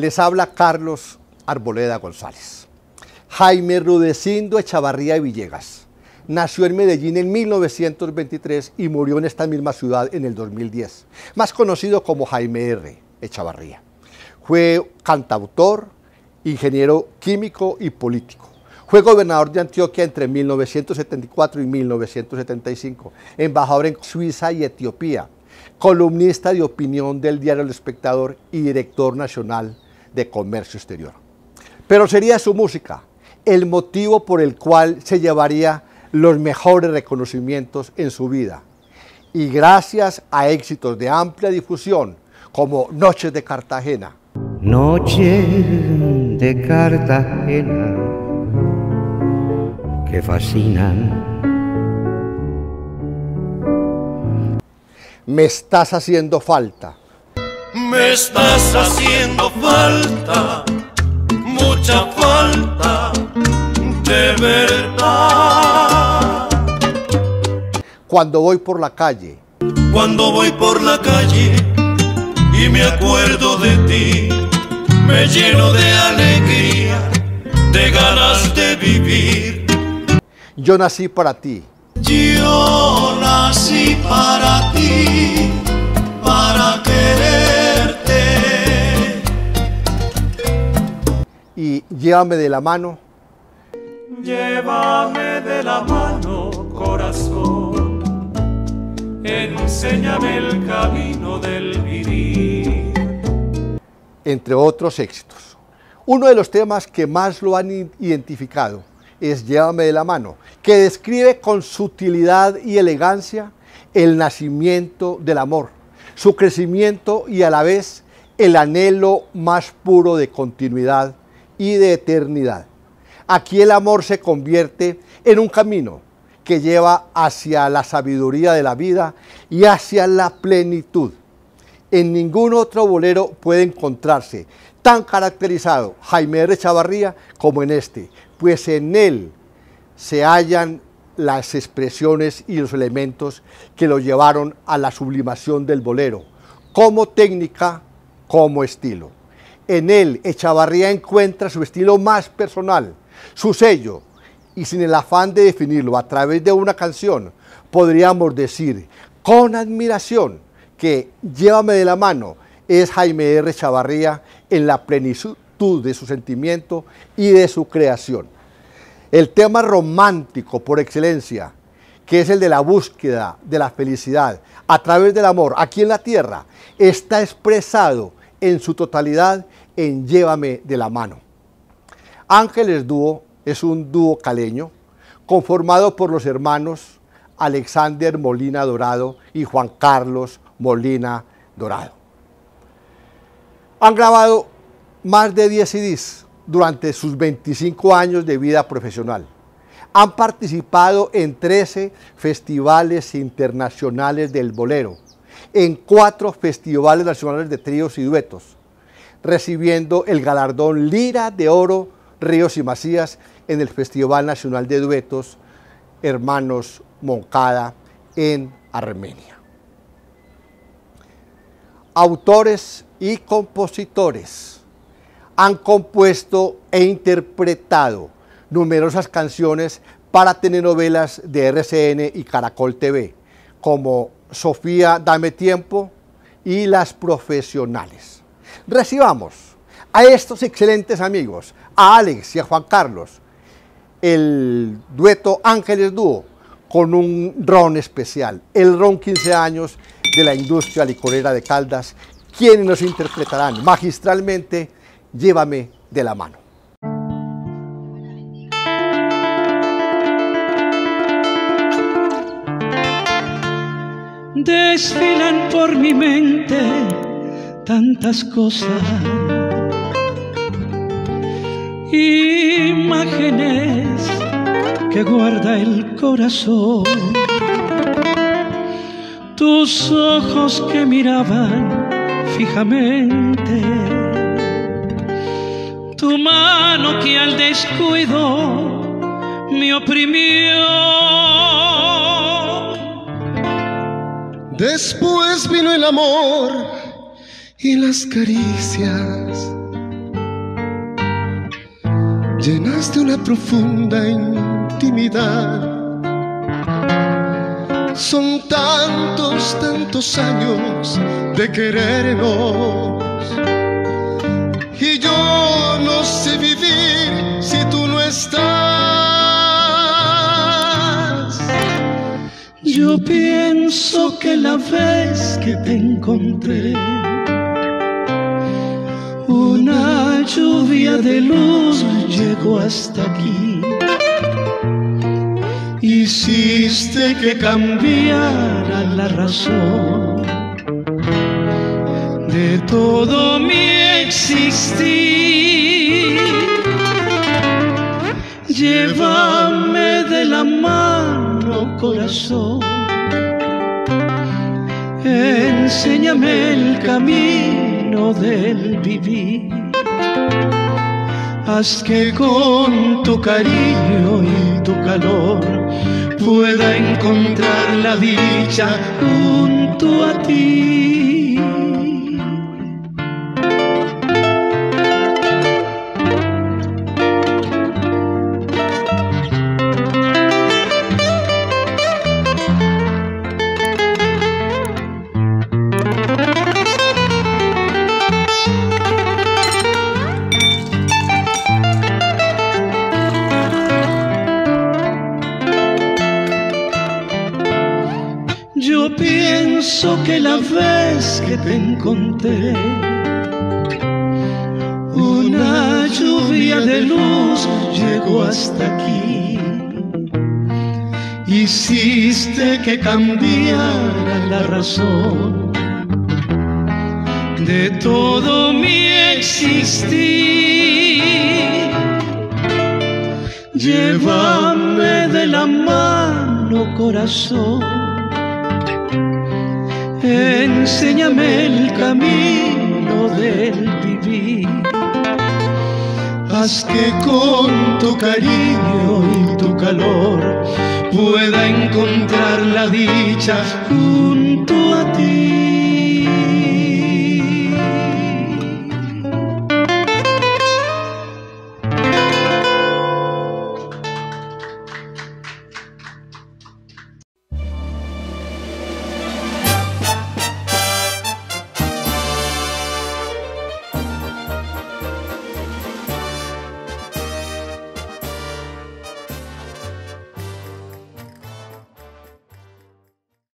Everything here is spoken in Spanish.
Les habla Carlos Arboleda González. Jaime Rudecindo Echavarría y Villegas nació en Medellín en 1923 y murió en esta misma ciudad en el 2010, más conocido como Jaime R. Echavarría. Fue cantautor, ingeniero químico y político. Fue gobernador de Antioquia entre 1974 y 1975, embajador en Suiza y Etiopía, columnista de opinión del diario El Espectador y director nacional de Comercio Exterior. Pero sería su música el motivo por el cual se llevaría los mejores reconocimientos en su vida. Y gracias a éxitos de amplia difusión como Noches de Cartagena. Noches de Cartagena que fascinan. Me estás haciendo falta. Me estás haciendo falta, mucha falta, de verdad. Cuando voy por la calle, Cuando voy por la calle y me acuerdo de ti, me lleno de alegría, de ganas de vivir. yo nací para ti. Yo nací para ti, para quererte. Y llévame de la mano Llévame de la mano, corazón, enséñame el camino del vivir. entre otros éxitos. Uno de los temas que más lo han identificado es Llévame de la mano, que describe con sutilidad y elegancia el nacimiento del amor, su crecimiento y a la vez el anhelo más puro de continuidad y de eternidad. Aquí el amor se convierte en un camino que lleva hacia la sabiduría de la vida y hacia la plenitud. En ningún otro bolero puede encontrarse tan caracterizado Jaime R. Chavarría como en este, pues en él se hallan las expresiones y los elementos que lo llevaron a la sublimación del bolero, como técnica, como estilo. En él, Echavarría encuentra su estilo más personal, su sello, y sin el afán de definirlo a través de una canción, podríamos decir con admiración que Llévame de la mano es Jaime R. Chavarría en la plenitud de su sentimiento y de su creación. El tema romántico por excelencia, que es el de la búsqueda de la felicidad a través del amor aquí en la tierra, está expresado en su totalidad en Llévame de la mano. Ángeles Dúo es un dúo caleño conformado por los hermanos Alexander Molina Dorado y Juan Carlos Molina Dorado. Han grabado más de 10 CDs durante sus 25 años de vida profesional. Han participado en 13 festivales internacionales del bolero, en cuatro festivales nacionales de tríos y duetos, recibiendo el galardón Lira de Oro Ríos y Macías en el Festival Nacional de Duetos Hermanos Moncada en Armenia. Autores y compositores han compuesto e interpretado numerosas canciones para telenovelas de RCN y Caracol TV, como Sofía Dame Tiempo y Las Profesionales. Recibamos a estos excelentes amigos, a Alex y a Juan Carlos, el dueto Ángeles Dúo, con un ron especial, el ron 15 años de la industria licorera de Caldas, quienes nos interpretarán magistralmente Llévame de la mano. Desfilan por mi mente tantas cosas, imágenes que guarda el corazón, tus ojos que miraban fijamente, tu mano que al descuido me oprimió. Después vino el amor y las caricias llenas de una profunda intimidad. Son tantos, tantos años de querernos. Y yo no sé vivir si tú no estás. Yo pienso que la vez que te encontré, una lluvia de luz llegó hasta aquí. Hiciste que cambiara la razón de todo mi existir. Llévame de la mano, corazón. Enséñame el del vivir. Haz que con tu cariño y tu calor pueda encontrar la dicha junto a ti. Yo pienso que la vez que te encontré, una lluvia de luz llegó hasta aquí. Hiciste que cambiara la razón de todo mi existir. Llévame de la mano, corazón. Enséñame el camino del vivir. Haz que con tu cariño y tu calor pueda encontrar la dicha junto a ti.